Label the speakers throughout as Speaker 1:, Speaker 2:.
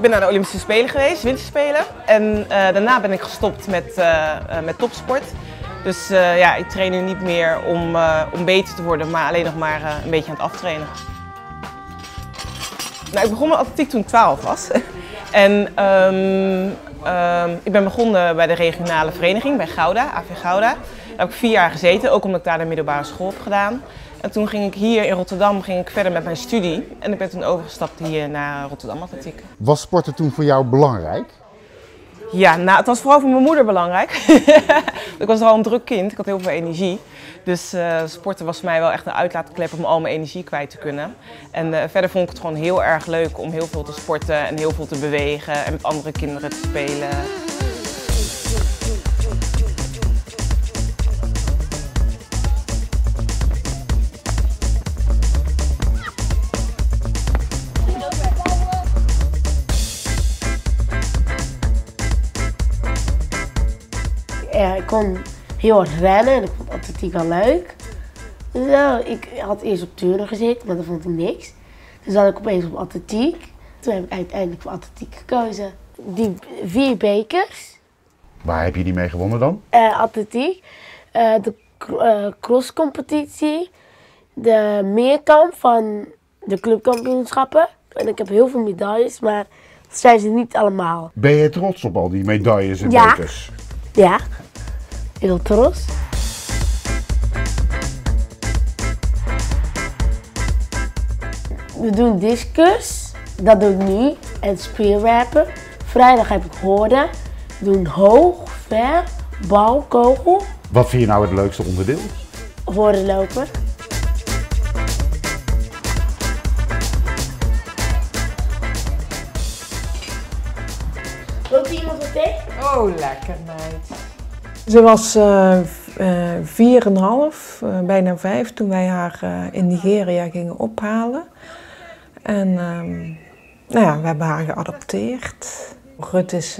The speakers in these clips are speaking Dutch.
Speaker 1: Ik ben naar de Olympische Spelen geweest, Winterspelen. En eh, daarna ben ik gestopt met, uh, met topsport. Dus ja, ik train nu niet meer om, om beter te worden, maar alleen nog maar een beetje aan het aftrainen. Nou, ik begon met atletiek toen ik 12 was. en um, um, ik ben begonnen bij de regionale vereniging, bij Gouda, AV Gouda. Daar heb ik vier jaar gezeten, ook omdat ik daar de middelbare school heb gedaan. En toen ging ik hier in Rotterdam ging ik verder met mijn studie. En ik ben toen overgestapt hier naar Rotterdam Atletiek.
Speaker 2: Was sporten toen voor jou belangrijk?
Speaker 1: Ja, nou, het was vooral voor mijn moeder belangrijk. ik was al een druk kind, ik had heel veel energie. Dus uh, sporten was voor mij wel echt een uitlaatklep om al mijn energie kwijt te kunnen. En uh, verder vond ik het gewoon heel erg leuk om heel veel te sporten en heel veel te bewegen en met andere kinderen te spelen.
Speaker 3: Kon heel erg rennen en ik vond atletiek wel leuk. Nou, ik had eerst op turnen gezeten, maar dat vond ik niks. Dus zat ik opeens op atletiek. Toen heb ik uiteindelijk voor atletiek gekozen. Die vier bekers.
Speaker 2: Waar heb je die mee gewonnen dan?
Speaker 3: Uh, atletiek, uh, de uh, crosscompetitie, de meerkamp van de clubkampioenschappen. En ik heb heel veel medailles, maar dat zijn ze niet allemaal.
Speaker 2: Ben je trots op al die medailles en
Speaker 3: ja.
Speaker 2: bekers?
Speaker 3: Ja heel trots. We doen discus, dat doe ik nu, en speerwerpen. Vrijdag heb ik hoorden. We doen hoog, ver, bal, kogel.
Speaker 2: Wat vind je nou het leukste onderdeel?
Speaker 3: Hoorden lopen. Wilt iemand wat thee?
Speaker 4: Oh, lekker meid. Ze was uh, vier en half, uh, bijna vijf, toen wij haar in Nigeria gingen ophalen. En um, nou ja, we hebben haar geadopteerd. Rut is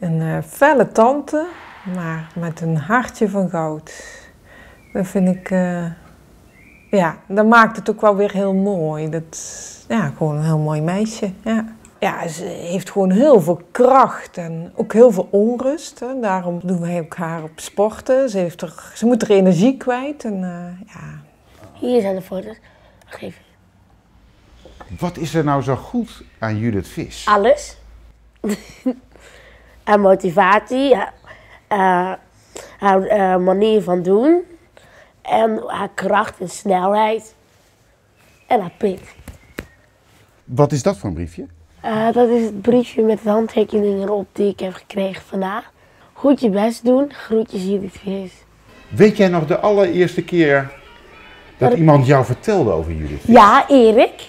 Speaker 4: een felle tante, maar met een hartje van goud. Dat vind ik, ja, dat maakt het ook wel weer heel mooi. Dat, ja, gewoon een heel mooi meisje, ja ja, ze heeft gewoon heel veel kracht en ook heel veel onrust. Hè. Daarom doen wij ook haar op sporten. Ze, heeft er, ze moet er energie kwijt. En, uh, ja.
Speaker 3: Hier zijn de foto's. Geef.
Speaker 2: Wat is er nou zo goed aan Judith Vis?
Speaker 3: Alles. haar motivatie, haar, haar uh, manier van doen. En haar kracht en snelheid. En haar pit.
Speaker 2: Wat is dat voor een briefje?
Speaker 3: Uh, dat is het briefje met de handtekeningen erop die ik heb gekregen vandaag. Goed je best doen, groetjes Judith Vis.
Speaker 2: Weet jij nog de allereerste keer dat er... iemand jou vertelde over Judith Vis?
Speaker 3: Ja, Erik.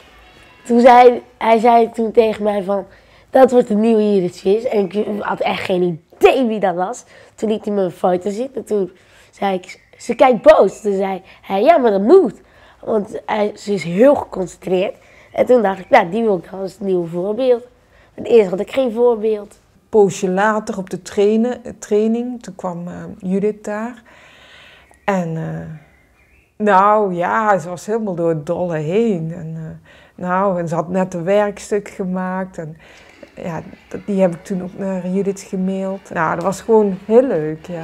Speaker 3: Toen zei, hij zei toen tegen mij van, dat wordt een nieuwe Judith Vis. En ik had echt geen idee wie dat was. Toen liet hij me een foto zien en toen zei ik, ze kijkt boos. Toen zei hij, ja maar dat moet. Want hij, ze is heel geconcentreerd. En toen dacht ik, nou, die wil ik als het nieuwe voorbeeld. En eerst had ik geen voorbeeld.
Speaker 4: poosje later op de training, toen kwam uh, Judith daar. En uh, nou ja, ze was helemaal door het dolle heen. En, uh, nou, en ze had net een werkstuk gemaakt. En ja, die heb ik toen ook naar Judith gemaild. Nou, dat was gewoon heel leuk, ja.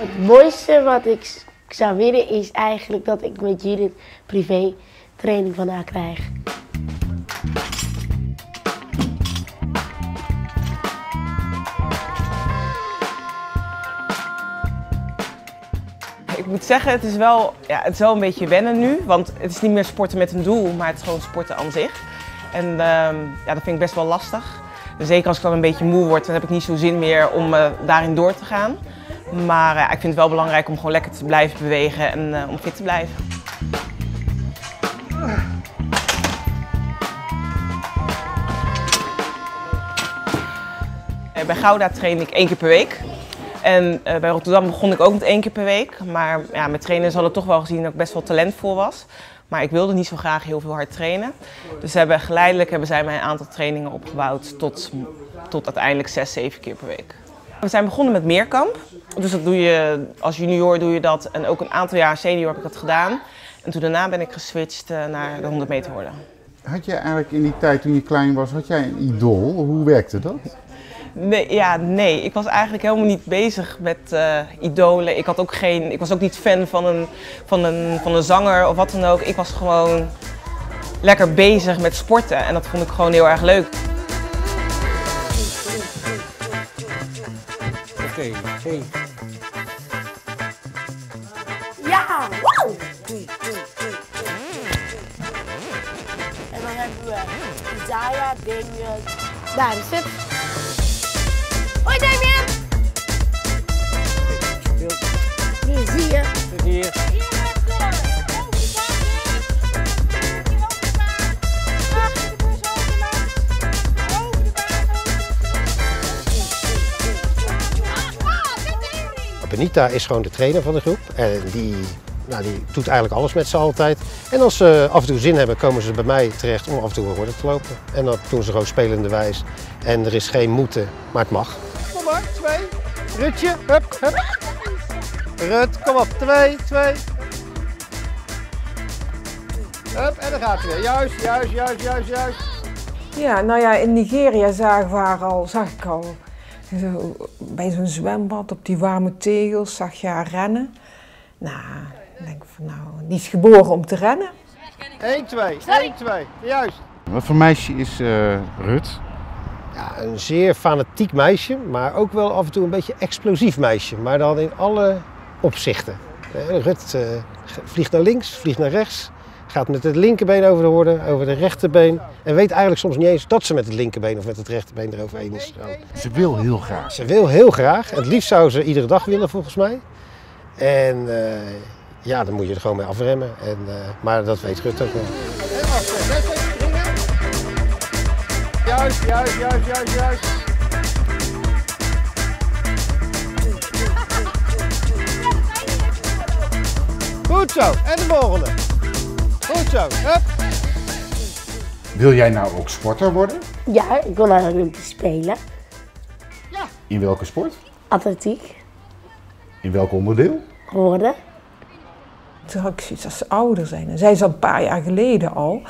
Speaker 3: Het mooiste wat ik zou willen is eigenlijk dat ik met Judith privé training van haar krijg.
Speaker 1: Ik moet zeggen, het is, wel, ja, het is wel een beetje wennen nu. Want het is niet meer sporten met een doel, maar het is gewoon sporten aan zich. En uh, ja, dat vind ik best wel lastig. Zeker als ik dan een beetje moe word, dan heb ik niet zo zin meer om uh, daarin door te gaan. Maar uh, ik vind het wel belangrijk om gewoon lekker te blijven bewegen en uh, om fit te blijven. Uh, bij Gouda train ik één keer per week. En bij Rotterdam begon ik ook met één keer per week. Maar ja, met trainers hadden toch wel gezien dat ik best wel talentvol was. Maar ik wilde niet zo graag heel veel hard trainen. Dus hebben, geleidelijk hebben zij mij een aantal trainingen opgebouwd tot, tot uiteindelijk zes, zeven keer per week. We zijn begonnen met meerkamp. Dus dat doe je als junior doe je dat en ook een aantal jaar senior heb ik dat gedaan. En toen daarna ben ik geswitcht eh, naar de 100 meter horden.
Speaker 2: Had jij eigenlijk in die tijd toen je klein was, had jij een idool? Hoe werkte dat?
Speaker 1: Nee, ja, nee, ik was eigenlijk helemaal niet bezig met eh, idolen. Ik, had ook geen, ik was ook niet fan van een, van, een, van een zanger of wat dan ook. Ik was gewoon lekker bezig met sporten en dat vond ik gewoon heel erg leuk.
Speaker 5: Oké.
Speaker 3: Ja! Isaiah, Damien. Daar is het. Hoi Damien! Hier zie je.
Speaker 5: Hier.
Speaker 6: Benita is gewoon de trainer van de groep. En die, nou, die doet eigenlijk alles met ze altijd. En als ze af en toe zin hebben, komen ze bij mij terecht om af en toe een horde te lopen. En dat doen ze gewoon spelende wijs. En er is geen moeten, maar het mag. Kom maar, twee. Rutje, hup, hup. Rut, kom op. Twee, twee. Hup, en dan gaat hij weer. Juist, juist, juist, juist, juist.
Speaker 4: Ja, nou ja, in Nigeria zagen we haar al, zag ik al. Zo, bij zo'n zwembad op die warme tegels zag je haar rennen. Nou, ik denk van nou, die is geboren om te rennen.
Speaker 6: 1, 2, 1, 2. Juist.
Speaker 2: Wat voor meisje is eh, Rut?
Speaker 6: Ja, een zeer fanatiek meisje, maar ook wel af en toe een beetje explosief meisje. Maar dan in alle opzichten. Eh, Rut eh, vliegt naar links, vliegt naar rechts. Gaat met het linkerbeen over de horde, over de rechterbeen. En weet eigenlijk soms niet eens dat ze met het linkerbeen of met het rechterbeen eroverheen is.
Speaker 2: Ze wil heel graag.
Speaker 6: Ze wil heel graag. Het liefst zou ze iedere dag willen volgens mij. En eh, ja, dan moet je er gewoon mee afremmen. En, eh, maar dat weet Rut ook wel. Juist, juist, juist, juist, juist. Goed zo. En de volgende. Goed zo. Hup.
Speaker 2: Wil jij nou ook sporter worden?
Speaker 3: Ja, ik wil naar de Olympische Spelen.
Speaker 2: In welke sport?
Speaker 3: Atletiek.
Speaker 2: In welk onderdeel?
Speaker 3: Geworden.
Speaker 4: Had ik als ze ouder zijn. En zij is al een paar jaar geleden al.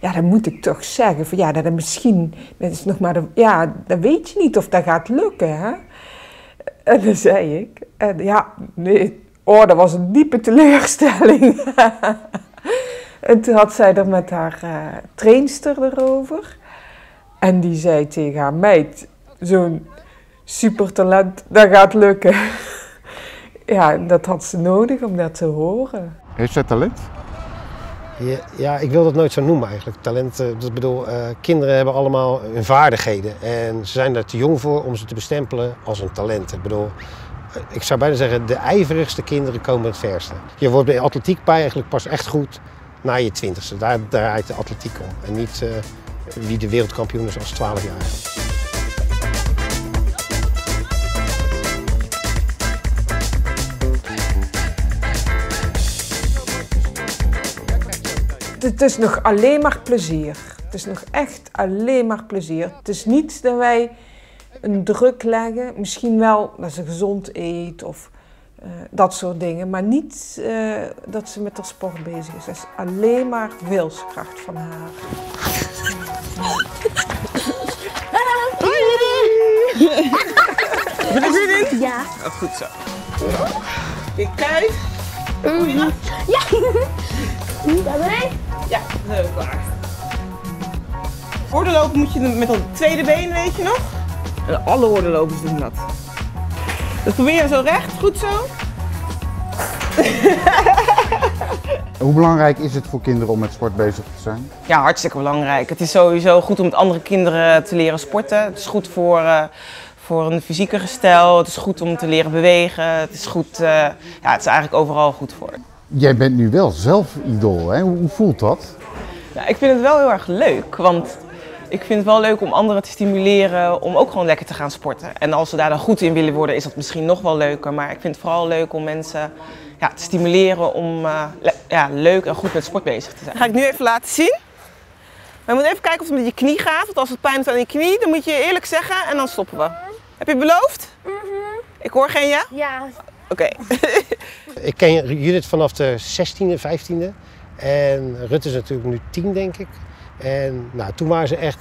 Speaker 4: Ja, dan moet ik toch zeggen van ja, dat is misschien, dat is nog maar ja, dan weet je niet of dat gaat lukken, hè. En dan zei ik, en ja, nee, oh, dat was een diepe teleurstelling. en toen had zij er met haar eh, trainster erover. En die zei tegen haar meid, zo'n supertalent, dat gaat lukken. Ja, dat had ze nodig om dat te horen.
Speaker 2: Heeft zij talent?
Speaker 6: Ja, ja, ik wil dat nooit zo noemen eigenlijk. Talent, eh, dat bedoel, eh, kinderen hebben allemaal hun vaardigheden. En ze zijn er te jong voor om ze te bestempelen als een talent. Ik bedoel, eh, ik zou bijna zeggen, de ijverigste kinderen komen het verste. Je wordt bij atletiek bij eigenlijk pas echt goed na je twintigste. Daar draait de atletiek om. En niet eh, wie de wereldkampioen is als 12 jaar.
Speaker 4: Het is nog alleen maar plezier. Het is nog echt alleen maar plezier. Het is niet dat wij een druk leggen. Misschien wel dat ze gezond eet of eh, dat soort dingen. Maar niet eh, dat ze met haar sport bezig is. Het is alleen maar wilskracht van haar.
Speaker 1: Ben je zin in?
Speaker 3: Ja.
Speaker 1: Oh, goed zo. Ik kijk.
Speaker 3: Ja. Nu ben ik.
Speaker 1: Ja, dan zijn we klaar. Voor de lopen moet je met dat tweede been, weet je nog? En alle hordenlopers doen dat. Dus probeer je zo recht, goed zo.
Speaker 2: Hoe belangrijk is het voor kinderen om met sport bezig te zijn?
Speaker 1: Ja, hartstikke belangrijk. Het is sowieso goed om met andere kinderen te leren sporten. Het is goed voor, eh, voor een fysieke gestel. Het is goed om te leren bewegen. Het is goed, eh, ja, het is eigenlijk overal goed voor.
Speaker 2: Jij bent nu wel zelf idool, hè? Hoe voelt dat?
Speaker 1: Ja, ik vind het wel heel erg leuk, want ik vind het wel leuk om anderen te stimuleren om ook gewoon lekker te gaan sporten. En als ze daar dan goed in willen worden, is dat misschien nog wel leuker. Maar ik vind het vooral leuk om mensen ja, te stimuleren om eh, le- ja, leuk en goed met sport bezig te zijn. Ga ik nu even laten zien. We moeten even kijken of het met je knie gaat. Want als het pijn doet aan je knie, dan moet je eerlijk zeggen en dan stoppen we. Heb je beloofd? Ik hoor geen ja?
Speaker 3: Ja.
Speaker 1: Oké.
Speaker 6: Ik ken Judith vanaf de 16e, 15e. En Rut is natuurlijk nu 10, denk ik. En nou, toen waren ze echt,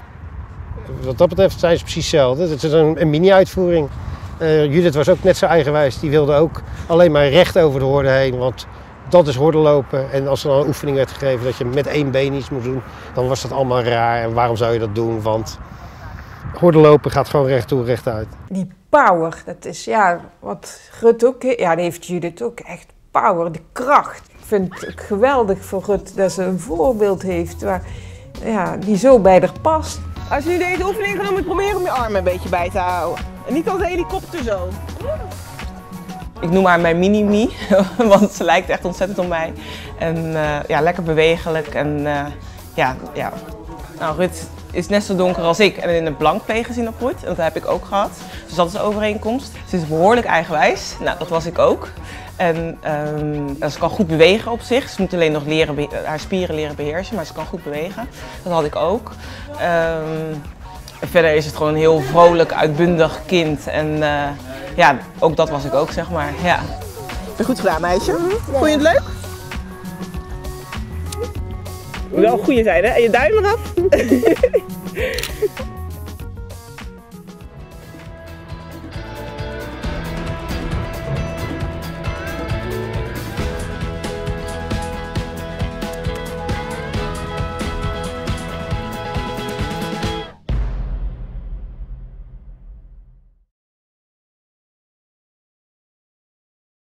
Speaker 6: wat dat betreft, zijn ze precies hetzelfde. Het is een, een mini-uitvoering. Eh, Judith was ook net zo eigenwijs. Die wilde ook alleen maar recht over de horde heen. Want dat is hordenlopen. En als er dan een oefening werd gegeven dat je met één been iets moest doen, dan was dat allemaal raar. En waarom zou je dat doen? Want hordenlopen gaat gewoon recht toe, rechtuit.
Speaker 4: Die power, dat is ja, wat Rut ook, ja, die heeft Judith ook echt power, de kracht. Ik vind het geweldig voor Rut dat ze een voorbeeld heeft waar, ja, die zo bij haar past.
Speaker 1: Als je nu deze oefening gaat doen, moet je proberen om je armen een beetje bij te houden. En niet als een helikopter zo. Ik noem haar mijn mini-me, want ze lijkt echt ontzettend op mij. En eh, ja, lekker bewegelijk. En eh, ja, ja. Nou, Rut is net zo donker als ik en in een blank pleeggezin opgroeit. En dat heb ik ook gehad. Dus dat is de overeenkomst. Ze is behoorlijk eigenwijs. Nou, dat was ik ook. En ehm, ze kan goed bewegen op zich. Ze moet alleen nog leren be- haar spieren leren beheersen, maar ze kan goed bewegen. Dat had ik ook. Ehm, en verder is het gewoon een heel vrolijk, uitbundig kind. En eh, ja, ook dat was ik ook, zeg maar. Ja. Heb je goed gedaan, meisje? Vond je het leuk? Wel een goede zijn, hè? En je duim eraf.